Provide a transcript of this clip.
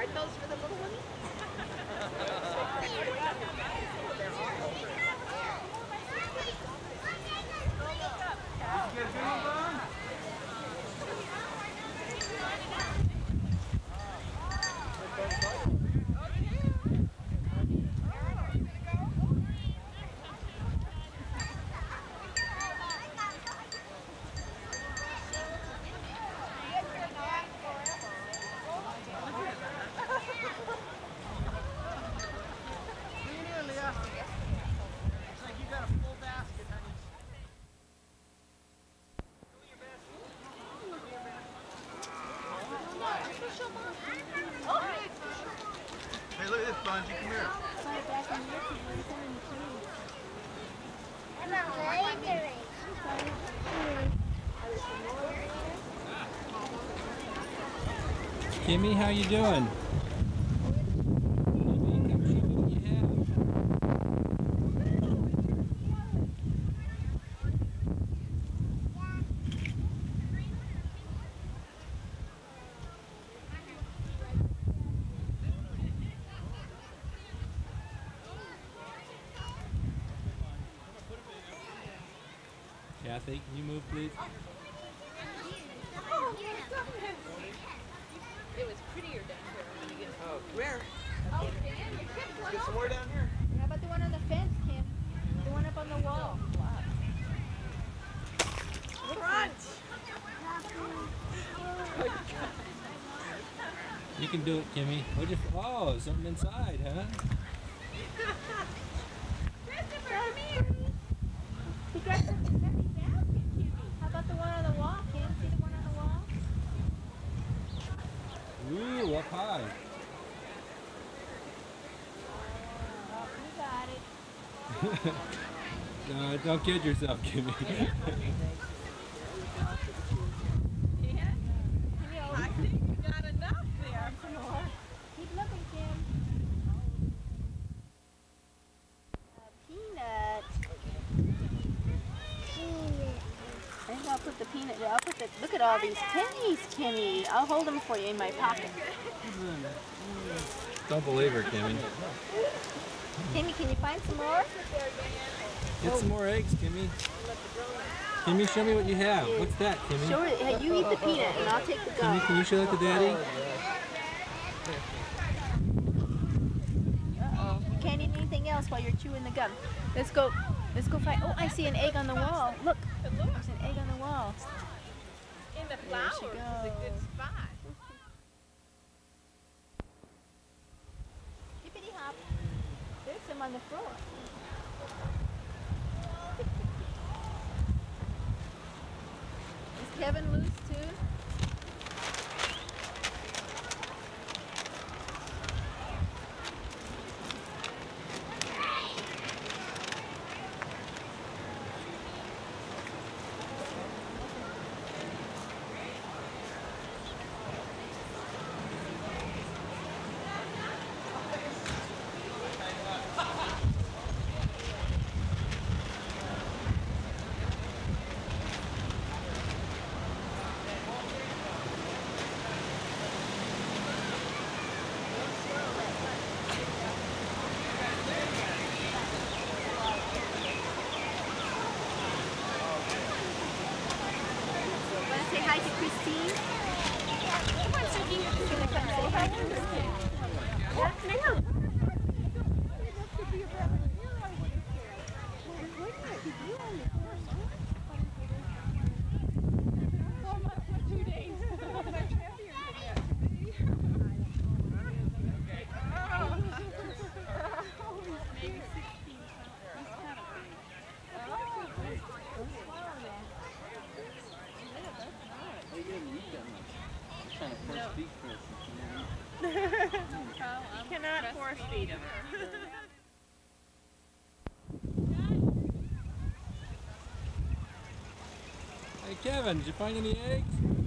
Aren't those for the little ones? Hey, look at this, Bungie. Come here. I'm. Kimmy, how you doing? Kathy, can you move, please? It was prettier down here. when you get- Oh, where? Get some more down here. How about the one on the fence, Kim? The one up on the wall. Front. You can do it, Kimmy. What'd you, oh, something inside, huh? He got the heavy basket, Kimmy. How about the one on the wall, Kim? See the one on the wall? Ooh, up high. Oh, you got it. No, don't kid yourself, Kimmy. Yeah, Kimmy, I think you got enough there. some. Keep looking, Kim. Uh, peanut. I think I'll put the peanut. I'll put the. Look at all these pennies, Kimmy. I'll hold them for you in my pocket. Mm. don't believe her, Kimmy. Kimmy, can you find some more? Get some more eggs, Kimmy. Kimmy, show me what you have. What's that, Kimmy? Show her. Hey, you eat the peanut, and I'll take the Kimmy, can you show that to Daddy? Uh-oh. You can't eat anything else while you're chewing the gum. Let's go. Let's go find. Oh, I see an egg on the wall. Look, But look, there's an egg on the wall. in the flowers is a good spot. Hippity hop. There's some on the floor. Is Kevin loose too? Christine? Come on, Suki. Gonna come say hi to Christine. Yeah, Cannot force feed him. Hey, Kevin, did you find any eggs?